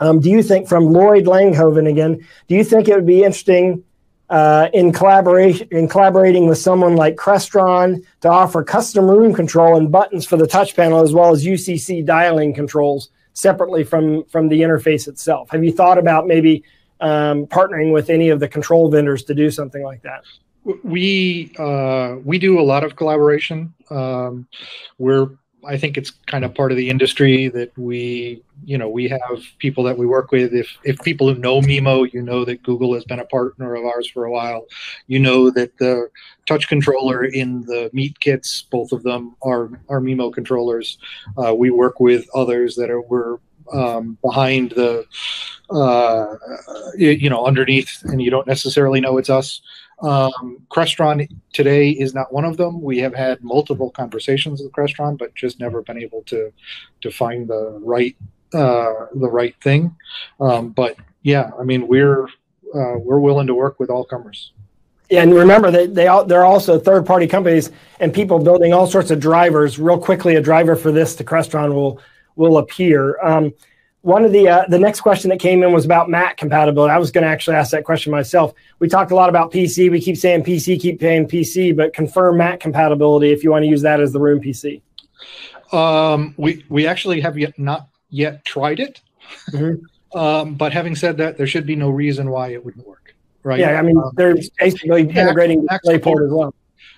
um, do you think, from Lloyd Langhoven again, do you think it would be interesting uh, in collaboration in collaborating with someone like Crestron to offer custom room control and buttons for the touch panel as well as UCC dialing controls separately from from the interface itself? Have you thought about maybe um, partnering with any of the control vendors to do something like that? We uh, we do a lot of collaboration. Um, we're I think it's kind of part of the industry that we, you know, we have people that we work with. If if people who know Mimo, you know that Google has been a partner of ours for a while. You know that the touch controller in the Meet kits, both of them are are Mimo controllers. Uh, we work with others that are we're um, behind the, uh, you know, underneath, and you don't necessarily know it's us. Um, Crestron today is not one of them. We have had multiple conversations with Crestron, but just never been able to to find the right uh, the right thing. Um, but yeah, I mean, we're uh, we're willing to work with all comers. And remember that they all, they're also third party companies and people building all sorts of drivers. Real quickly, a driver for this to Crestron will will appear. Um, one of the uh, the next question that came in was about Mac compatibility. I was going to actually ask that question myself. We talked a lot about PC. We keep saying PC, keep saying PC, but confirm Mac compatibility if you want to use that as the room PC. Um, we we actually have yet not yet tried it, mm-hmm. um, but having said that, there should be no reason why it wouldn't work. Right? Yeah, I mean um, they're basically Mac, integrating Mac DisplayPort as well.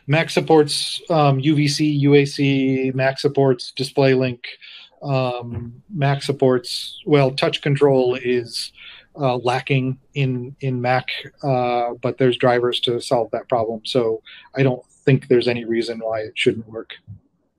Mac supports um, UVC, UAC. Mac supports DisplayLink um, Mac supports well, touch control is uh, lacking in in Mac, uh, but there's drivers to solve that problem. So I don't think there's any reason why it shouldn't work.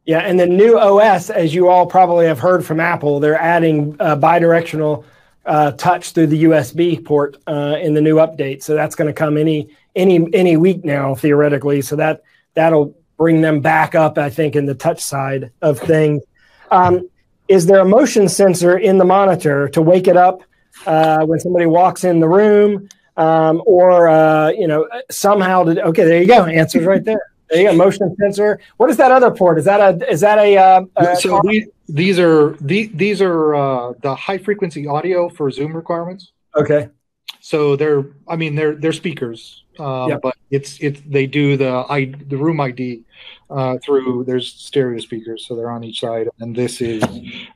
Yeah, and the new OS, as you all probably have heard from Apple, they're adding uh, bidirectional uh, touch through the USB port uh, in the new update. So that's going to come any any any week now theoretically. So that that'll bring them back up, I think, in the touch side of things. Um, is there a motion sensor in the monitor to wake it up uh, when somebody walks in the room um, or uh, you know somehow to okay there you go answers right there. There you go motion sensor. What is that other port? Is that a is that a, uh, a so these, these are the, these are uh, the high frequency audio for zoom requirements. Okay. So they're i mean they're they're speakers um, yep. but it's it's they do the i the room id uh, through there's stereo speakers, so they're on each side, and this is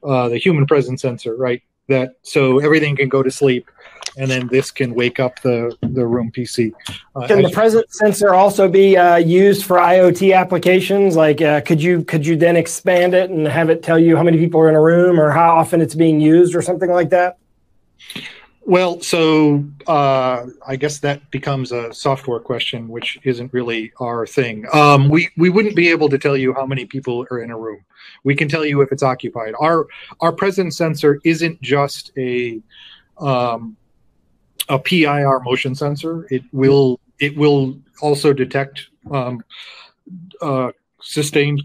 uh, the human presence sensor, right? That so everything can go to sleep, and then this can wake up the the room PC. Uh, can the presence sensor also be uh, used for IoT applications? Like, uh, could you could you then expand it and have it tell you how many people are in a room or how often it's being used or something like that? Well, so uh, I guess that becomes a software question, which isn't really our thing. Um, we we wouldn't be able to tell you how many people are in a room. We can tell you if it's occupied. Our our presence sensor isn't just a um, a PIR motion sensor. It will it will also detect um, uh, sustained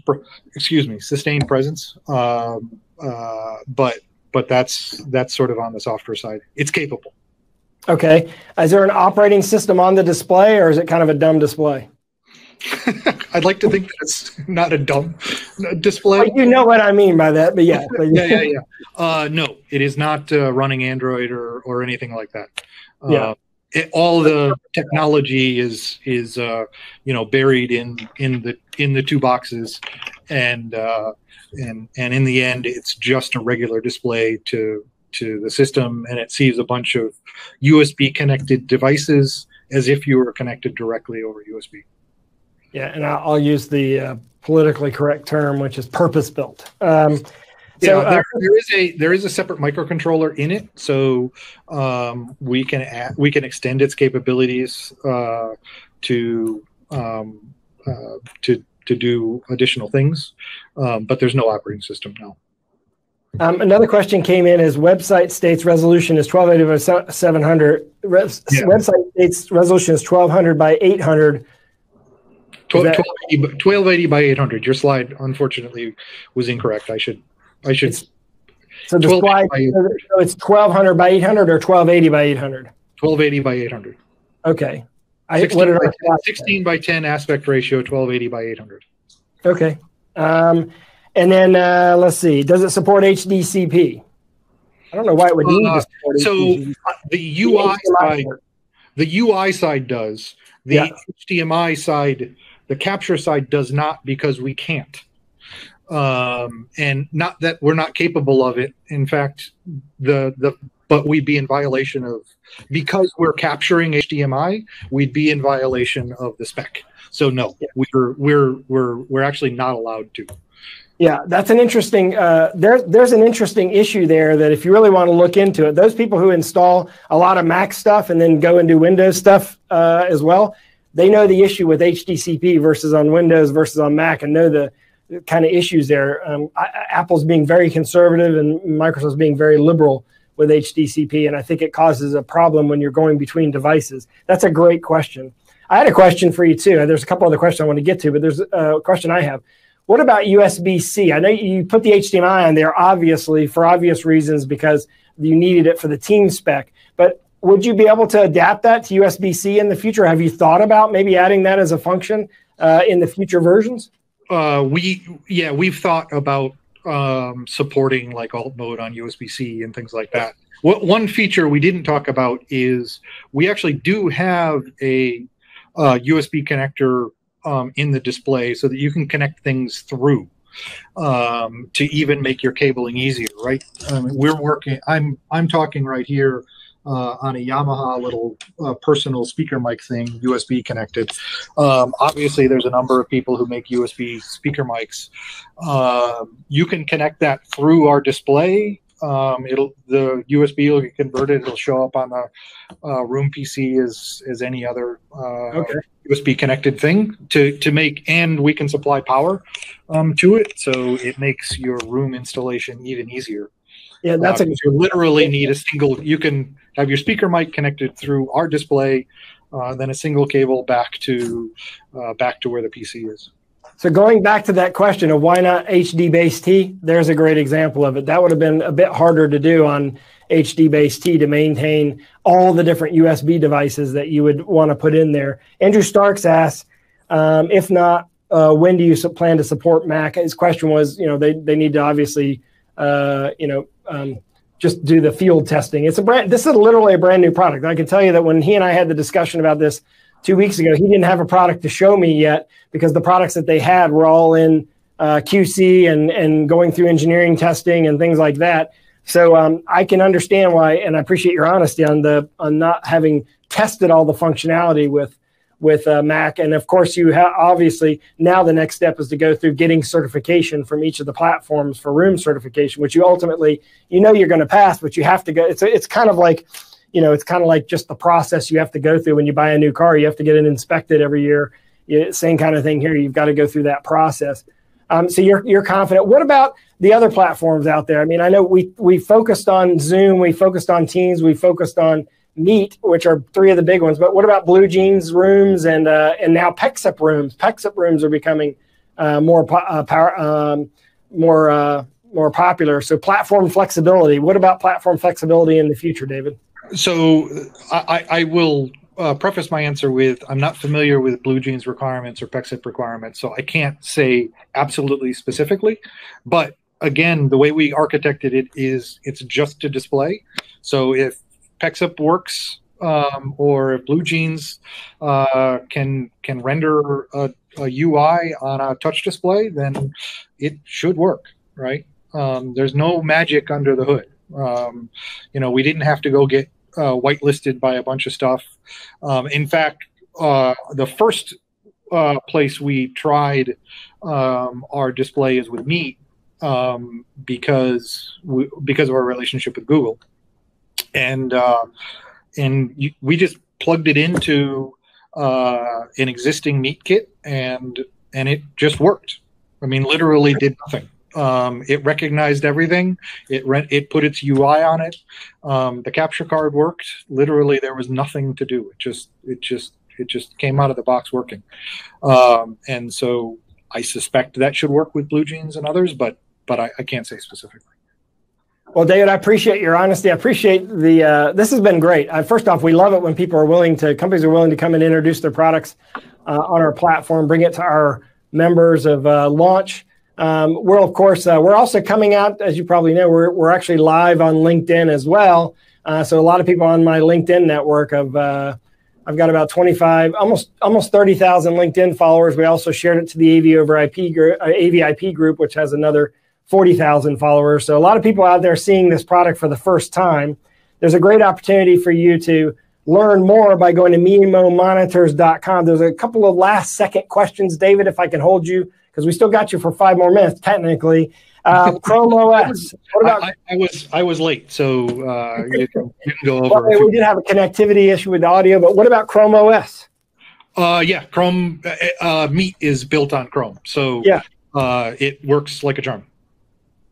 excuse me sustained presence. Um, uh, but but that's that's sort of on the software side. It's capable. Okay. Is there an operating system on the display, or is it kind of a dumb display? I'd like to think that it's not a dumb display. Well, you know what I mean by that, but yeah. yeah, yeah, yeah. Uh, no, it is not uh, running Android or or anything like that. Uh, yeah. It, all the technology is is uh, you know buried in in the in the two boxes, and uh, and and in the end it's just a regular display to to the system and it sees a bunch of usb connected devices as if you were connected directly over usb yeah and i'll use the uh, politically correct term which is purpose built um, so yeah, there, uh, there is a there is a separate microcontroller in it, so um, we can add, we can extend its capabilities uh, to um, uh, to to do additional things, um, but there's no operating system now. Um, another question came in as website states resolution is 1280 by 700. Res- yeah. Website states resolution is 1200 by 800. 1280, 1280 by 800. Your slide, unfortunately, was incorrect. I should, I should. It's, so the slide, so it's 1200 by 800 or 1280 by 800? 1280 by 800. Okay. I, 16, by 10, 16 by 10 aspect ratio, 1280 by 800. Okay. Um, and then uh, let's see, does it support HDCP? I don't know why it would need uh, to support So uh, the UI the side, the UI side does. The yeah. HDMI side, the capture side does not because we can't. Um, and not that we're not capable of it. In fact, the the but we'd be in violation of because we're capturing HDMI, we'd be in violation of the spec. So no, we're we're we're we're actually not allowed to. Yeah, that's an interesting. Uh, there, there's an interesting issue there that if you really want to look into it, those people who install a lot of Mac stuff and then go and do Windows stuff uh, as well, they know the issue with HDCP versus on Windows versus on Mac, and know the kind of issues there. Um, I, Apple's being very conservative and Microsoft's being very liberal with HDCP, and I think it causes a problem when you're going between devices. That's a great question. I had a question for you too. There's a couple other questions I want to get to, but there's a question I have. What about USB C? I know you put the HDMI on there, obviously, for obvious reasons, because you needed it for the team spec. But would you be able to adapt that to USB C in the future? Have you thought about maybe adding that as a function uh, in the future versions? Uh, we yeah, we've thought about um, supporting like alt mode on USB C and things like that. What one feature we didn't talk about is we actually do have a uh, USB connector um, in the display so that you can connect things through um, to even make your cabling easier. Right? we're working. I'm I'm talking right here uh, on a Yamaha little uh, personal speaker mic thing, USB connected. Um, obviously, there's a number of people who make USB speaker mics. Uh, you can connect that through our display. Um, it'll the USB will get converted. It'll show up on the uh, room PC as as any other uh, okay. USB connected thing to to make, and we can supply power um, to it, so it makes your room installation even easier. Yeah, that's uh, a you literally need a single. You can have your speaker mic connected through our display, uh, then a single cable back to uh, back to where the PC is. So going back to that question of why not HDBaseT, there's a great example of it. That would have been a bit harder to do on HDBaseT to maintain all the different USB devices that you would want to put in there. Andrew Starks asks, um, if not, uh, when do you plan to support Mac? His question was, you know, they, they need to obviously, uh, you know, um, just do the field testing. It's a brand. This is literally a brand new product. I can tell you that when he and I had the discussion about this two weeks ago, he didn't have a product to show me yet because the products that they had were all in uh, QC and and going through engineering testing and things like that. So um, I can understand why, and I appreciate your honesty on the on not having tested all the functionality with with uh, Mac. And of course, you have obviously now the next step is to go through getting certification from each of the platforms for room certification, which you ultimately you know you're going to pass, but you have to go. It's it's kind of like you know it's kind of like just the process you have to go through when you buy a new car. You have to get it inspected every year. You, same kind of thing here. You've got to go through that process. Um, so you're you're confident. What about the other platforms out there? I mean, I know we we focused on Zoom, we focused on Teams, we focused on Meet, which are three of the big ones. But what about BlueJeans rooms and uh, and now Pexip rooms? Pexip rooms are becoming uh, more po- uh, power, um, more uh, more popular. So platform flexibility. What about platform flexibility in the future, David? So I, I will uh, preface my answer with I'm not familiar with BlueJeans requirements or Pexip requirements, so I can't say absolutely specifically. But again, the way we architected it is it's just to display. So if Pexip works um, or if BlueJeans uh, can can render a, a, UI on a touch display, then it should work, right? Um, there's no magic under the hood. Um, you know, we didn't have to go get uh, whitelisted by a bunch of stuff. Um, in fact, uh, the first uh, place we tried um, our display is with Meet um, because we, because of our relationship with Google and uh, and you, we just plugged it into uh, an existing Meet kit, and and it just worked. I mean, literally did nothing. Um, it recognized everything. It it put its UI on it. Um, the capture card worked. Literally, there was nothing to do. It just it just it just came out of the box working. Um, and so I suspect that should work with BlueJeans and others, but but I, I can't say specifically. Well, David, I appreciate your honesty. I appreciate the. Uh, this has been great. Uh, first off, we love it when people are willing to, companies are willing to come and introduce their products uh, on our platform, bring it to our members of uh, launch. Um, we're of course uh, we're also coming out, as you probably know, we're we're actually live on LinkedIn as well. Uh, so a lot of people on my LinkedIn network of I've got about 25, almost almost 30,000 LinkedIn followers. We also shared it to the AV over IP group, AVIP group, which has another 40,000 followers. So a lot of people out there seeing this product for the first time. There's a great opportunity for you to learn more by going to MIMOmonitors.com. There's a couple of last second questions, David, if I can hold you, because we still got you for five more minutes, technically. Uh, Chrome OS. What About- I, I, was I was late, so uh, you, can, go over. Well, we did have a connectivity issue with the audio, but what about Chrome OS? Uh, yeah, Chrome uh, uh, Meet is built on Chrome, so yeah, uh, it works like a charm.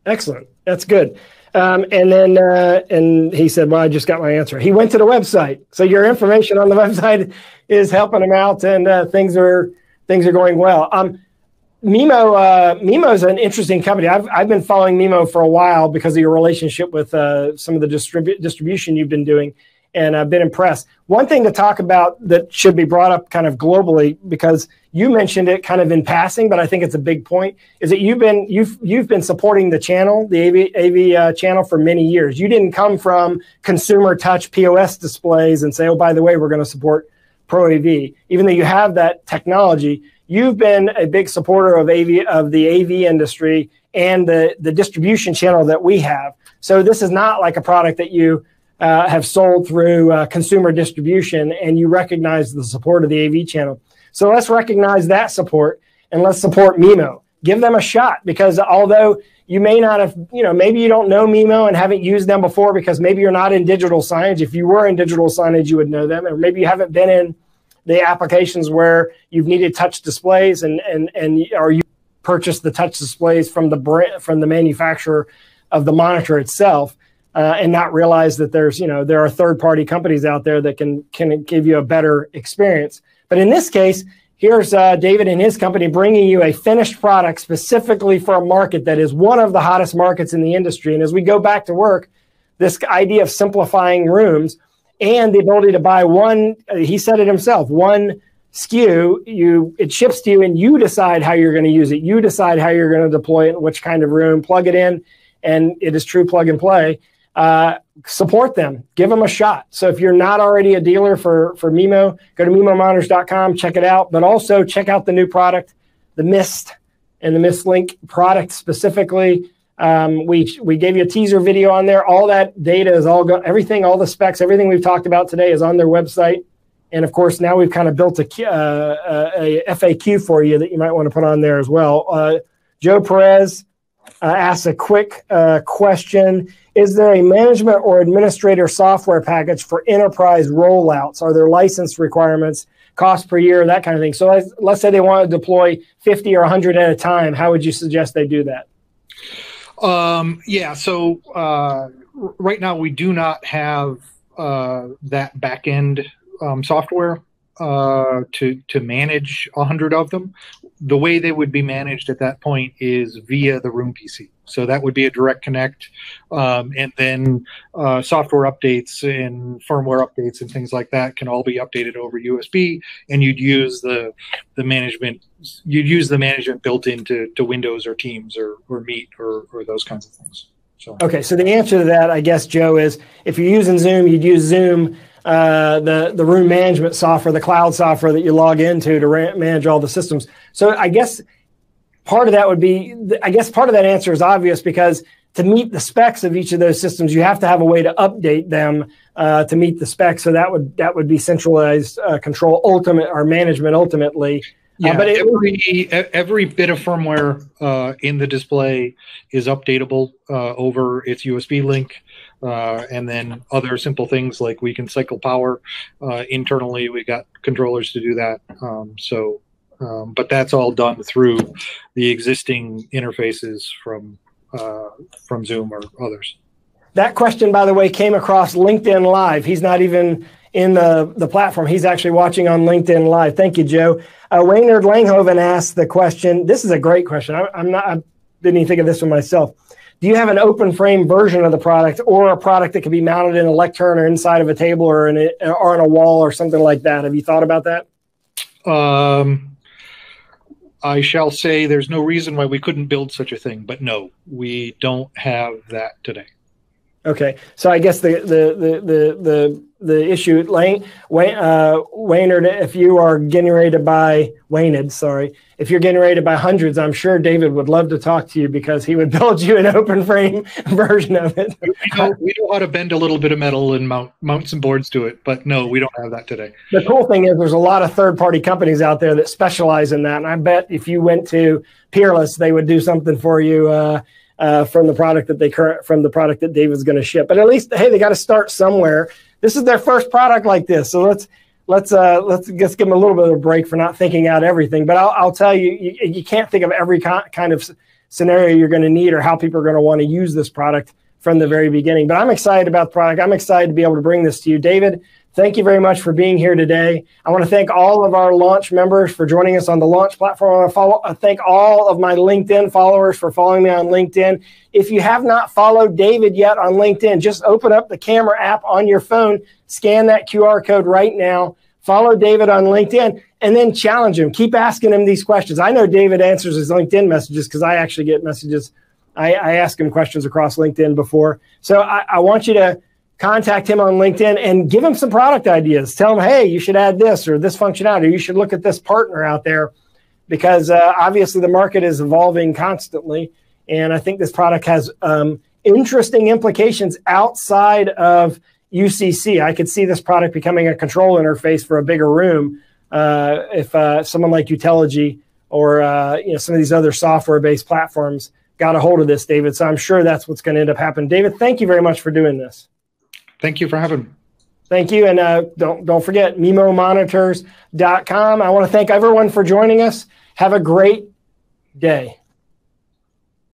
Excellent. That's good. Um, and then uh, and he said, "Well, I just got my answer." He went to the website, so your information on the website is helping him out, and uh, things are things are going well. Um, Mimo uh, Mimo is an interesting company. I've I've been following Mimo for a while because of your relationship with uh, some of the distribu- distribution you've been doing, and I've been impressed. One thing to talk about that should be brought up kind of globally because you mentioned it kind of in passing, but I think it's a big point is that you've been you've you've been supporting the channel, the AV AV uh, channel for many years. You didn't come from consumer touch POS displays and say, oh, by the way, we're going to support Pro AV, even though you have that technology you've been a big supporter of AV of the AV industry and the the distribution channel that we have. So this is not like a product that you uh, have sold through uh, consumer distribution, and you recognize the support of the AV channel. So let's recognize that support and let's support Mimo. Give them a shot because although you may not have, you know, maybe you don't know Mimo and haven't used them before because maybe you're not in digital signage. If you were in digital signage, you would know them, or maybe you haven't been in the applications where you've needed touch displays and and and or you purchased the touch displays from the brand from the manufacturer of the monitor itself uh, and not realize that there's you know there are third party companies out there that can can give you a better experience but in this case here's uh, david and his company bringing you a finished product specifically for a market that is one of the hottest markets in the industry and as we go back to work this idea of simplifying rooms and the ability to buy one. He said it himself. One SKU, you it ships to you, and you decide how you're going to use it. You decide how you're going to deploy it, which kind of room, plug it in, and it is true plug and play. Uh, support them, give them a shot. So if you're not already a dealer for for Mimo, go to mimomonitors.com, check it out. But also check out the new product, the Myst and the Myst Link product specifically. Um, we we gave you a teaser video on there. All that data is all go, everything, all the specs, everything we've talked about today is on their website. And of course, now we've kind of built a, uh, a FAQ for you that you might want to put on there as well. Uh, Joe Perez uh, asks a quick uh, question: Is there a management or administrator software package for enterprise rollouts? Are there license requirements? cost per year, that kind of thing. So let's, say they want to deploy 50 or 100 at a time. How would you suggest they do that? Um, yeah. So uh, right now we do not have uh, that back end um, software uh, to to manage a hundred of them. The way they would be managed at that point is via the Room PC. So that would be a direct connect, um, and then uh, software updates and firmware updates and things like that can all be updated over USB. And you'd use the the management you'd use the management built into to Windows or Teams or or Meet or or those kinds of things. So. Okay, so the answer to that, I guess, Joe, is if you're using Zoom, you'd use Zoom, uh, the the room management software, the cloud software that you log into to ra- manage all the systems. So I guess part of that would be, I guess part of that answer is obvious because to meet the specs of each of those systems, you have to have a way to update them uh, to meet the specs. So that would that would be centralized uh, control, ultimate or management ultimately. Uh, yeah, uh, but every every bit of firmware uh, in the display is updatable uh, over its USB link, and then other simple things like we can cycle power internally. We got controllers to do that. Um, so um, but that's all done through the existing interfaces from uh, from Zoom or others. That question, by the way, came across LinkedIn Live. He's not even in the, the platform. He's actually watching on LinkedIn Live. Thank you, Joe. Uh, Waynard Langhoven asked the question. This is a great question. I, am not. I didn't even think of this one myself. Do you have an open frame version of the product, or a product that can be mounted in a lectern or inside of a table, or in a, or on a wall, or something like that? Have you thought about that? Um, I shall say there's no reason why we couldn't build such a thing, but no, we don't have that today. Okay, so I guess the the the the the, the issue, Lane, Wayne, uh, Waynard, if you are getting ready to buy Waynard, sorry, if you're getting ready to buy hundreds, I'm sure David would love to talk to you because he would build you an open frame version of it. We know, we know how to bend a little bit of metal and mount mount some boards to it, but no, we don't have that today. The cool thing is there's a lot of third party companies out there that specialize in that, and I bet if you went to Peerless, they would do something for you. Uh, uh, from the product that they current from the product that David's going to ship. But at least, hey, they got to start somewhere. This is their first product like this, so let's let's uh, let's just give them a little bit of a break for not thinking out everything. But I'll, I'll tell you, you, you can't think of every kind of scenario you're going to need or how people are going to want to use this product from the very beginning. But I'm excited about the product. I'm excited to be able to bring this to you, David. Thank you very much for being here today. I want to thank all of our launch members for joining us on the launch platform. I want to follow, I thank all of my LinkedIn followers for following me on LinkedIn. If you have not followed David yet on LinkedIn, just open up the camera app on your phone, scan that QR code right now, follow David on LinkedIn, and then challenge him. Keep asking him these questions. I know David answers his LinkedIn messages because I actually get messages. I, I ask him questions across LinkedIn before. So I, I want you to contact him on LinkedIn and give him some product ideas. Tell him, hey, you should add this or this functionality, or you should look at this partner out there because uh, obviously the market is evolving constantly. And I think this product has um, interesting implications outside of UCC. I could see this product becoming a control interface for a bigger room uh, if uh, someone like Utelogy or uh, you know some of these other software-based platforms got a hold of this, David. So I'm sure that's what's going to end up happening. David, thank you very much for doing this. Thank you for having me. Thank you. And uh, don't, don't forget, MimoMonitors.com. I want to thank everyone for joining us. Have a great day.